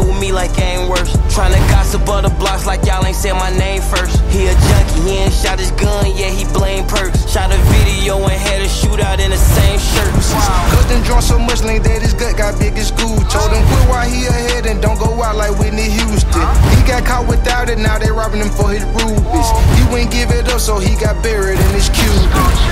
with me like ain't worse trying to other blocks like y'all ain't said my name first. He a junkie, he ain't shot his gun, yeah, he blame perks. Shot a video and had a shootout in the same shirt. Cause them drunk so much lean that his gut got big as school. Told him quit while he ahead and don't go out like Whitney Houston. He got caught without it, now they robbing him for his rubies. Oh. He wouldn't give it up, so he got buried in his cubes.